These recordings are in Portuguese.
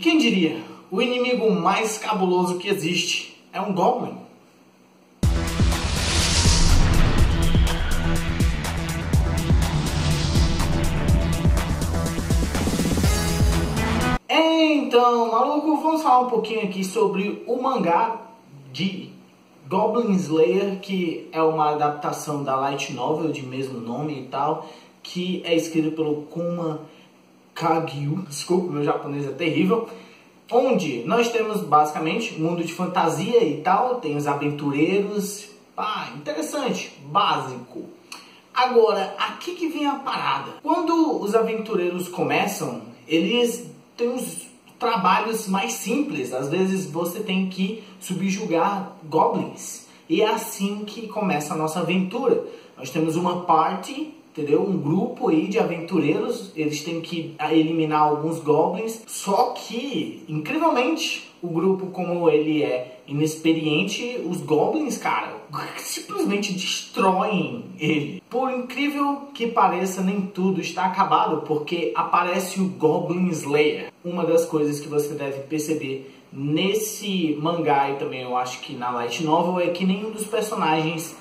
Quem diria? O inimigo mais cabuloso que existe é um Goblin. Então, maluco, vamos falar um pouquinho aqui sobre o mangá de Goblin Slayer, que é uma adaptação da light novel de mesmo nome e tal, que é escrito pelo Kuma Kagyu, desculpa, meu japonês é terrível, onde nós temos basicamente mundo de fantasia e tal, tem os aventureiros, pá, interessante, básico. Agora, aqui que vem a parada. Quando os aventureiros começam, eles têm os trabalhos mais simples. Às vezes você tem que subjugar goblins. E é assim que começa a nossa aventura. Nós temos uma party entendeu? Um grupo aí de aventureiros, eles têm que eliminar alguns goblins, só que, incrivelmente, o grupo como ele é inexperiente, os goblins, cara, simplesmente destroem ele. Por incrível que pareça, nem tudo está acabado, porque aparece o Goblin Slayer. Uma das coisas que você deve perceber nesse mangá e também eu acho que na light novel é que nenhum dos personagens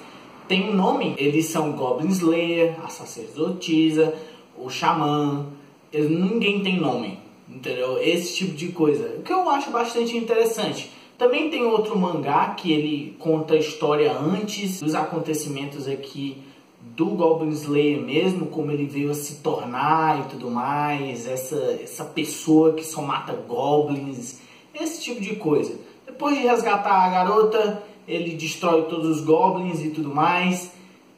tem um nome. Eles são Goblin Slayer, a sacerdotisa, o xamã. Eles, ninguém tem nome, entendeu? Esse tipo de coisa. O que eu acho bastante interessante. Também tem outro mangá que ele conta a história antes dos acontecimentos aqui do Goblin Slayer mesmo, como ele veio a se tornar e tudo mais, essa, essa pessoa que só mata goblins, esse tipo de coisa. Depois de resgatar a garota, ele destrói todos os goblins e tudo mais.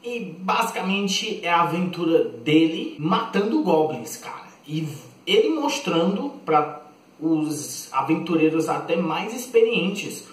E basicamente é a aventura dele matando goblins, cara. E ele mostrando para os aventureiros até mais experientes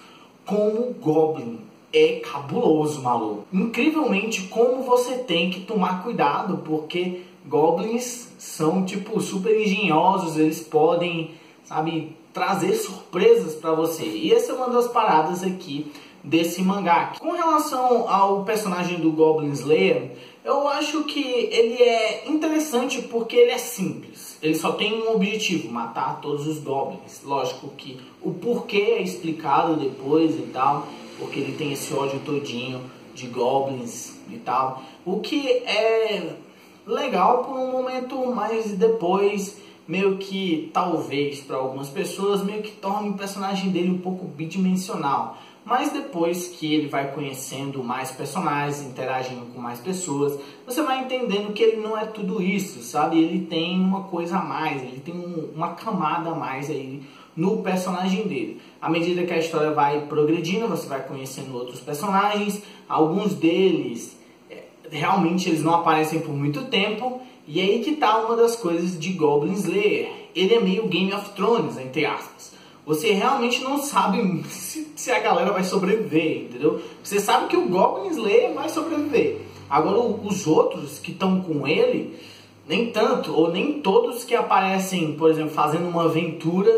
como Goblin é cabuloso, maluco. Incrivelmente como você tem que tomar cuidado, porque Goblins são tipo super engenhosos, eles podem, sabe, trazer surpresas para você. E essa é uma das paradas aqui desse mangá. Com relação ao personagem do Goblin Slayer, eu acho que ele é interessante porque ele é simples. Ele só tem um objetivo, matar todos os goblins. Lógico que o porquê é explicado depois e tal, porque ele tem esse ódio todinho de goblins e tal. O que é legal por um momento, mas depois meio que talvez para algumas pessoas meio que torna o personagem dele um pouco bidimensional. Mas depois que ele vai conhecendo mais personagens, interagindo com mais pessoas, você vai entendendo que ele não é tudo isso, sabe? Ele tem uma coisa a mais, ele tem um, uma camada a mais aí no personagem dele. À medida que a história vai progredindo, você vai conhecendo outros personagens, alguns deles é, realmente eles não aparecem por muito tempo, e aí que tá uma das coisas de Goblin Slayer. Ele é meio Game of Thrones, entre aspas você realmente não sabe se, se, a galera vai sobreviver, entendeu? Você sabe que o Goblin Slayer vai sobreviver. Agora, os outros que estão com ele, nem tanto, ou nem todos que aparecem, por exemplo, fazendo uma aventura,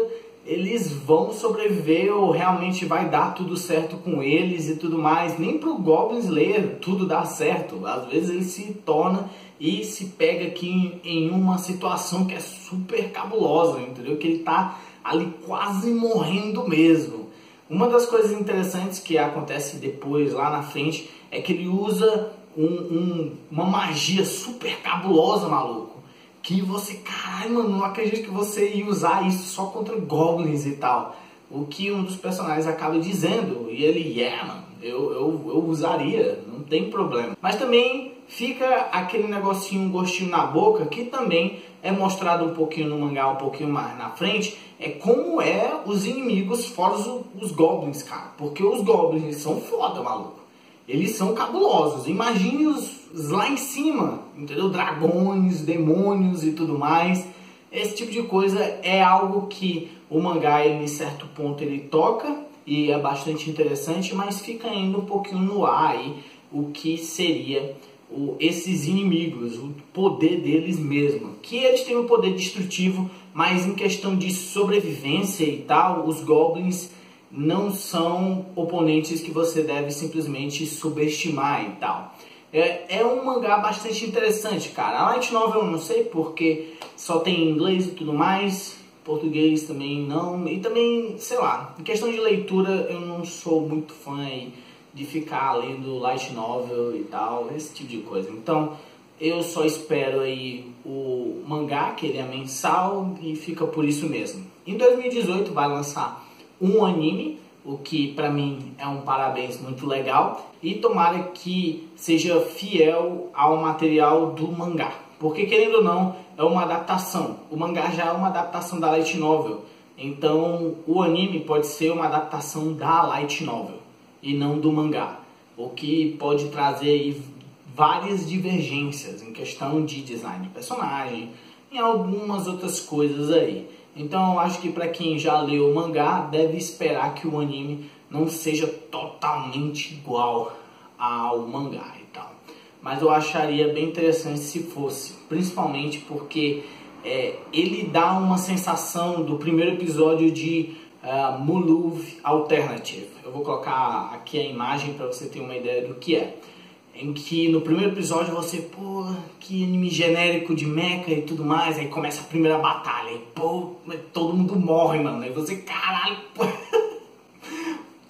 eles vão sobreviver ou realmente vai dar tudo certo com eles e tudo mais. Nem pro Goblin Slayer tudo dá certo. Às vezes ele se torna e se pega aqui em, em uma situação que é super cabulosa, entendeu? Que ele tá ali quase morrendo mesmo. Uma das coisas interessantes que acontece depois, lá na frente, é que ele usa um, um, uma magia super cabulosa, maluco. Que você, caralho, mano, não acredito que você ia usar isso só contra goblins e tal. O que um dos personagens acaba dizendo. E ele, yeah, mano, eu, eu, eu usaria, não tem problema. Mas também fica aquele negocinho, um gostinho na boca, que também é mostrado um pouquinho no mangá, um pouquinho mais na frente, é como é os inimigos fora os, os goblins, cara. Porque os goblins são foda, maluco. Eles são cabulosos. Imagine os, os lá em cima, entendeu? Dragões, demônios e tudo mais. Esse tipo de coisa é algo que o mangá, ele, em certo ponto, ele toca e é bastante interessante, mas fica ainda um pouquinho no ar aí o que seria esses inimigos, o poder deles mesmo. Que eles têm um poder destrutivo, mas em questão de sobrevivência e tal, os goblins não são oponentes que você deve simplesmente subestimar e tal. É, é um mangá bastante interessante, cara. A Light Novel eu não sei porque só tem em inglês e tudo mais, português também não, e também, sei lá, em questão de leitura eu não sou muito fã aí de ficar lendo light novel e tal, esse tipo de coisa. Então, eu só espero aí o mangá, que ele é mensal e fica por isso mesmo. Em 2018 vai lançar um anime, o que para mim é um parabéns muito legal, e tomara que seja fiel ao material do mangá. Porque querendo ou não, é uma adaptação. O mangá já é uma adaptação da light novel. Então, o anime pode ser uma adaptação da light novel e não do mangá, o que pode trazer várias divergências em questão de design de personagem, e algumas outras coisas aí. Então eu acho que para quem já leu o mangá deve esperar que o anime não seja totalmente igual ao mangá e tal. Mas eu acharia bem interessante se fosse, principalmente porque é, ele dá uma sensação do primeiro episódio de uh, Muluv Alternative. Eu vou colocar aqui a imagem para você ter uma ideia do que é em que no primeiro episódio você, pô, que anime genérico de mecha e tudo mais, aí começa a primeira batalha, e pô, todo mundo morre, mano, aí você, caralho, pô.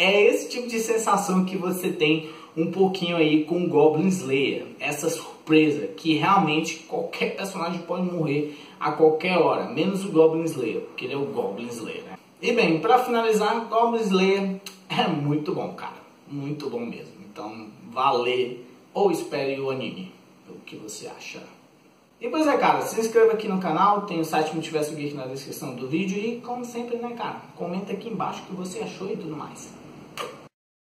É esse tipo de sensação que você tem um pouquinho aí com Goblin Slayer, essa surpresa que realmente qualquer personagem pode morrer a qualquer hora, menos o Goblin Slayer, porque ele é o Goblin Slayer, né? E bem, para finalizar, Goblin Slayer é muito bom, cara, muito bom mesmo. Então, valer ou espere o anime. O que você acha? E pois é, cara, se inscreva aqui no canal, tem o site Multiverso Geek na descrição do vídeo e, como sempre, né, cara, comenta aqui embaixo o que você achou e tudo mais.